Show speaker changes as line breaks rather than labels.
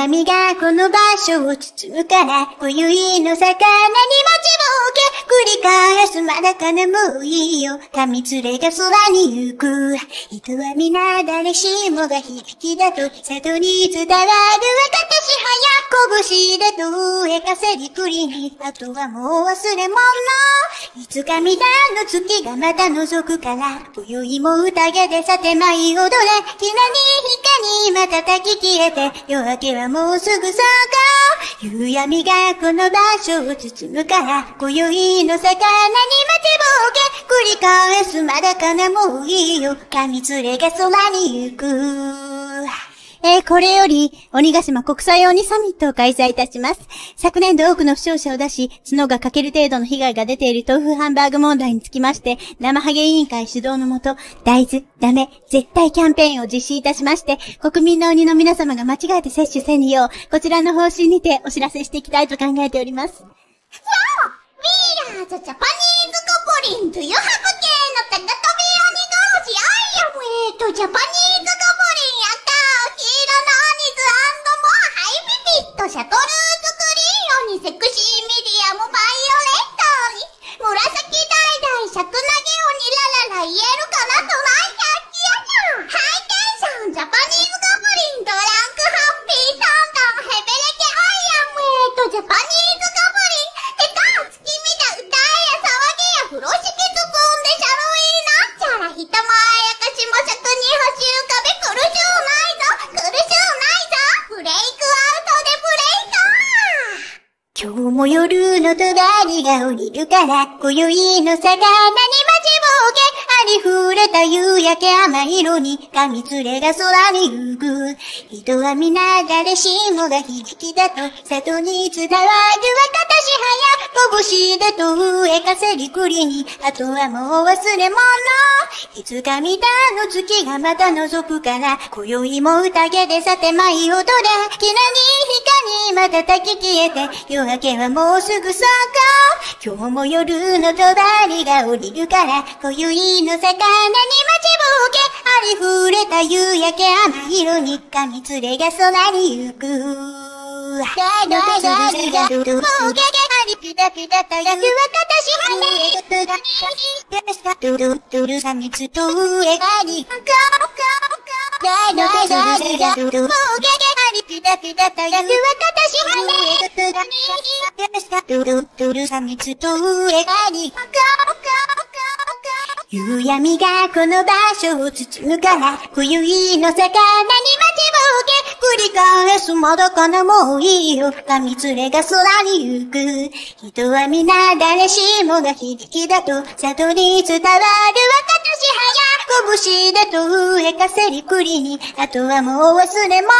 闇がこの場所を包むから、今宵の魚に待ちぼうけ、繰り返すまだかなもいいよ。髪連れが空に行く。人は皆誰しもが響きだと、里に伝わる私早、拳でと上かせりくりに、あとはもう忘れ物。いつかみたの月がまた覗くから、今宵も宴でさて舞い踊れ、きらに今叩き消えて、夜明けはもうすぐそこ。夕闇がこの場所を包むから、今宵の魚に待ちぼうけ、繰り返すまだかなもういいよ、神連れが空に行く。えーこれより、鬼ヶ島国際鬼サミットを開催いたします。昨年度多くの負傷者を出し、角が欠ける程度の被害が出ている豆腐ハンバーグ問題につきまして、生ハゲ委員会主導のもと、大豆、ダメ、絶対キャンペーンを実施いたしまして、国民の鬼の皆様が間違えて接種せぬよう、こちらの方針にてお知らせしていきたいと考えております。
So, we are the Japanese Goblin. Do you have a game の高 Satoru. ク
今日も夜のとばりが降りるから、今宵の魚に待ちぼうけ、ありふれた夕焼け甘色に、髪連れが空に浮く。人は皆誰しもが響きだと、里に伝わる私早、拳でと上かせりくりに、あとはもう忘れ物。いつか見たの月がまた覗くから、今宵も宴でさて舞い踊れ、きらにまたたき消えて、夜明けはもうすぐそこ。今日も夜のとばりが降りるから、今宵の魚に待ちぼうけ、ありふれた夕焼け甘色に、髪連れが空に行く。ガイドガイドガイドガイドもうゲゲありピタピタと焼く私はねトゥがトゥルトゥルさみつと上がりガイドガイドガイドガイドもうゲゲありピタピタと焼く私はねトゥルトゥルさみつと上がり夕闇がこの場所を包むから、冬宵の魚に待ちぼけ、繰り返すまだかなもういいよ、髪連れが空に行く。人は皆誰しもが響きだと、里に伝わる私早、拳でと上かせりくりに、あとはもう忘れ物。